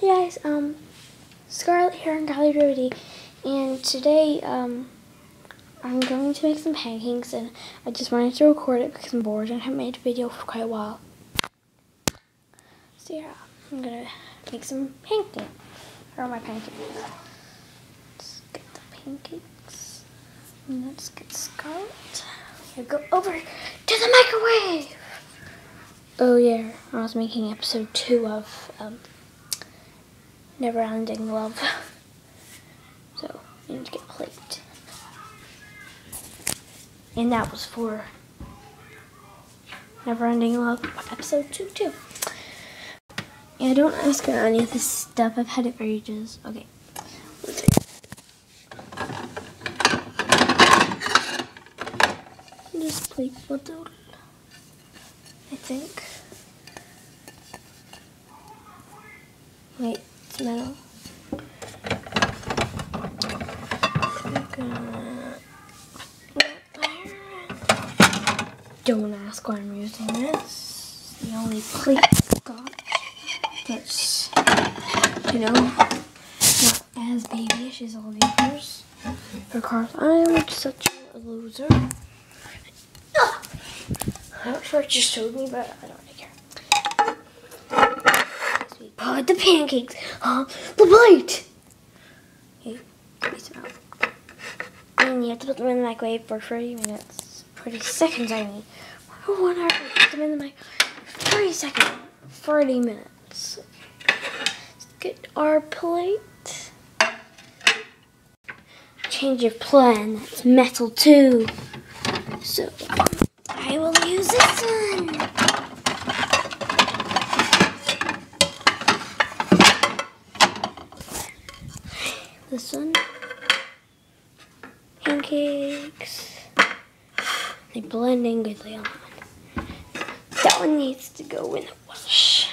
Hey guys, um, Scarlet here in Dolly Rudy, and today, um, I'm going to make some pancakes, and I just wanted to record it because I'm bored and I haven't made a video for quite a while. So yeah, I'm gonna make some pancakes. Where are my pancakes? Let's get the pancakes, and let's get Scarlett. I go over to the microwave! Oh yeah, I was making episode two of, um, never ending love. So, I need to get plate. And that was for Never Ending Love, episode 2 too. Yeah, don't ask her any of this stuff. I've had it for ages. Okay. This plate bottle, I think. Wait, it's. Don't ask why I'm using this. The only plate I've got that's, you know, not as babyish as all the others. For cars, I'm such a loser. Not sure it just showed me, but I don't really care. Put the pancakes on the plate. Out. And you have to put them in the microwave for 30 minutes. 30 seconds, I mean. One hour, put them in the microwave. 30 seconds. 30 minutes. Let's get our plate. Change of plan. It's metal too. So, um, I will use this one. This one. They blend in goodly on. That one needs to go in the wash.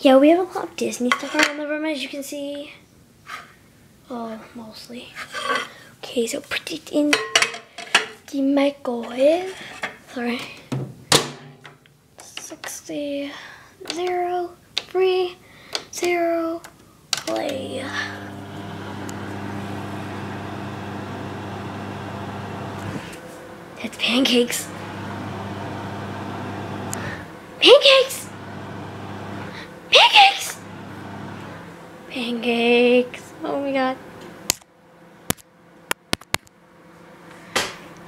Yeah, we have a lot of Disney stuff around the room, as you can see. Oh, mostly. Okay, so put it in the microwave. Sorry. 60, 0, 3, 0, play. That's pancakes. Pancakes! Pancakes! Pancakes. Oh my god.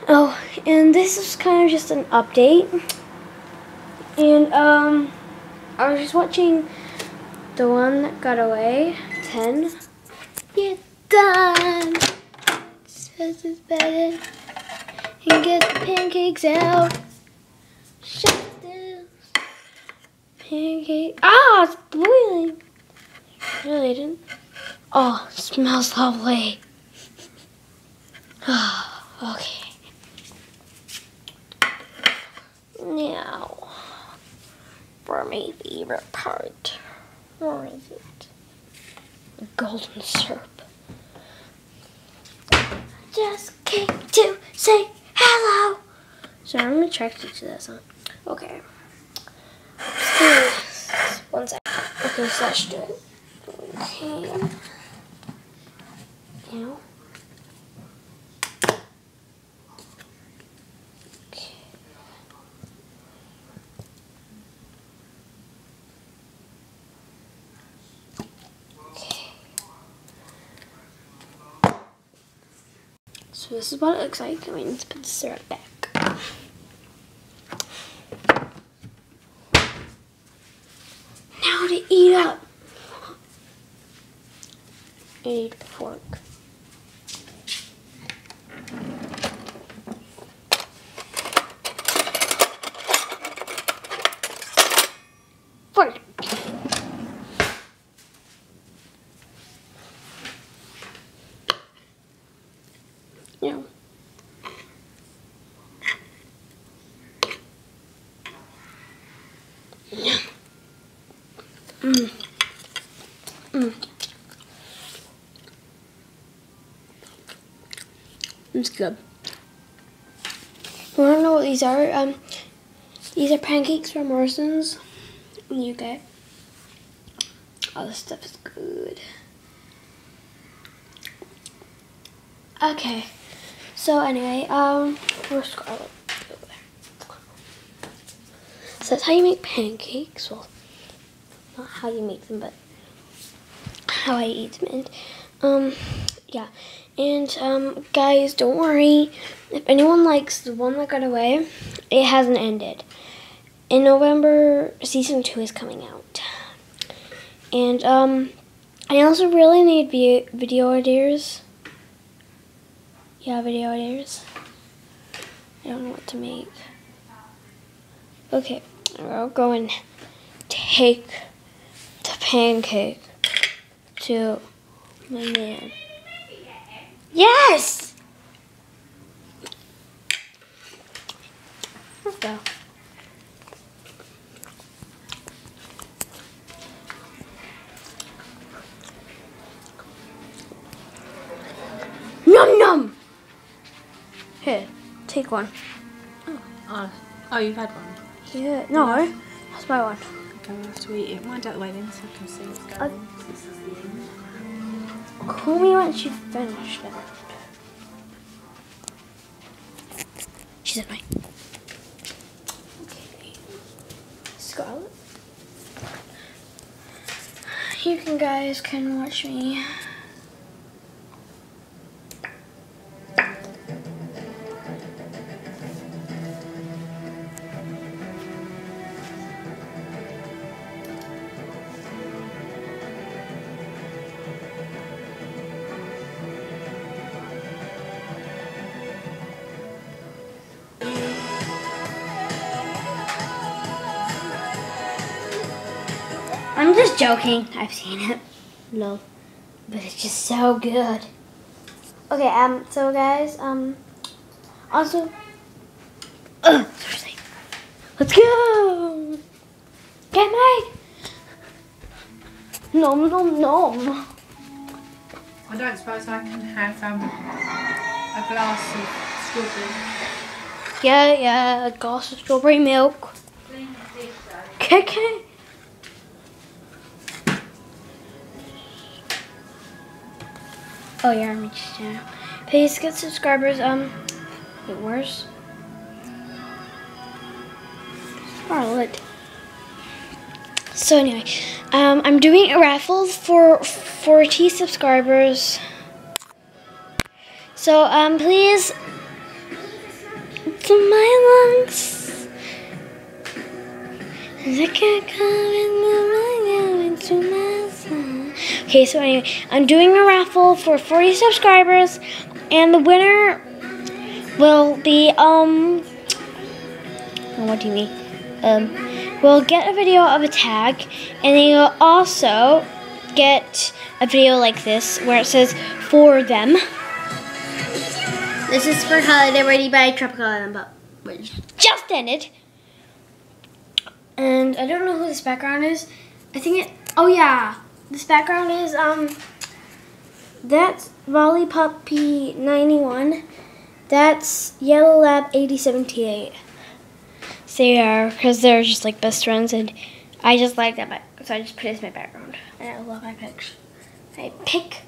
Oh, and this is kind of just an update. And, um, I was just watching the one that got away, 10. Get done! Says it's better. And get the pancakes out. Shut this. Pancake. Ah, it's boiling. Really didn't. Oh, smells lovely. Oh, okay. Now, for my favorite part. Where is it? Golden syrup. Just came to say hello. So I'm gonna you this one. Okay. One second. Okay, so let's do it. Okay. Okay. So this is what it looks like. I mean, let's put the syrup back. Now to eat up. I need a fork. Fork. Yeah. Mm. Mm. It's good. You wanna know what these are? Um, These are pancakes from Morrison's in the UK. All this stuff is good. Okay. So anyway, um, where's Scarlett? That's how you make pancakes. Well, not how you make them, but how I eat them. And um, yeah. And um, guys, don't worry. If anyone likes the one that got away, it hasn't ended. In November, season two is coming out. And um, I also really need video ideas. Yeah, video ideas. I don't know what to make. Okay, I'll go and take the pancake to my man. Yes! Let's go. Num num! Here, take one. Oh, oh you've had one? Yeah, no, that's my one. Okay, we'll have to eat it. Wind out the way then so I can see what's going on. Call me once you've finished it. She's at mine. Okay. Scarlett. You can guys can watch me I'm just joking. I've seen it. No. But it's just so good. Okay, um, so guys, um, also, seriously, let's go! Get made! Nom nom nom. I don't suppose I can have um, a glass of strawberry. Yeah, yeah, a glass of strawberry milk. Okay. Oh yeah, I'm just channel. Please get subscribers. Um, wait, where's Scarlett? So anyway, um, I'm doing a raffle for 40 subscribers. So um, please, to my lungs. I can't come in the my Okay, so anyway, I'm doing a raffle for 40 subscribers, and the winner will be, um, what do you mean? Um, will get a video of a tag, and then you'll also get a video like this, where it says, for them. This is for Holiday Ready by Tropical Island, but which just ended. And I don't know who this background is. I think it, oh yeah, this background is, um, that's Volley Puppy 91. That's Yellow Lab 8078. So yeah, because they're just like best friends and I just like that, so I just put it as my background. And I love my pics. I pick.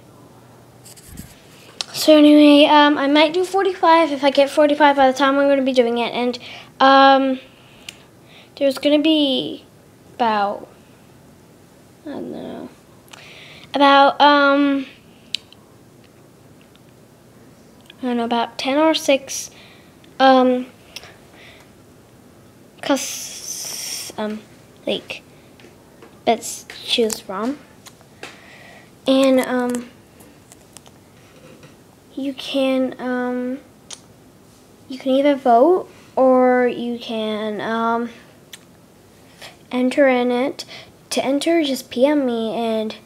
So anyway, um, I might do 45 if I get 45 by the time I'm going to be doing it. And um, there's going to be about, I don't know about um I don't know about ten or six um cause um like let's choose from. And um you can um you can either vote or you can um enter in it. To enter just PM me and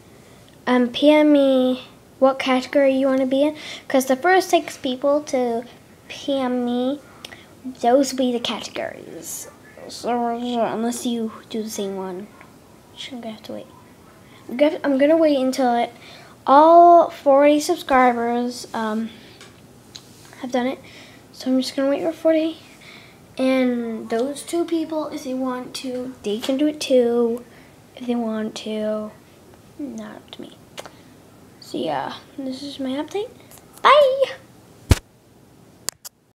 um, PM me what category you want to be in because the first six people to PM me, those will be the categories. So unless you do the same one, I'm gonna have to wait. I'm gonna wait until it, all 40 subscribers um, have done it. So I'm just gonna wait for 40 And those two people, if they want to, they can do it too. If they want to, not up to me. So yeah, this is my update. Bye!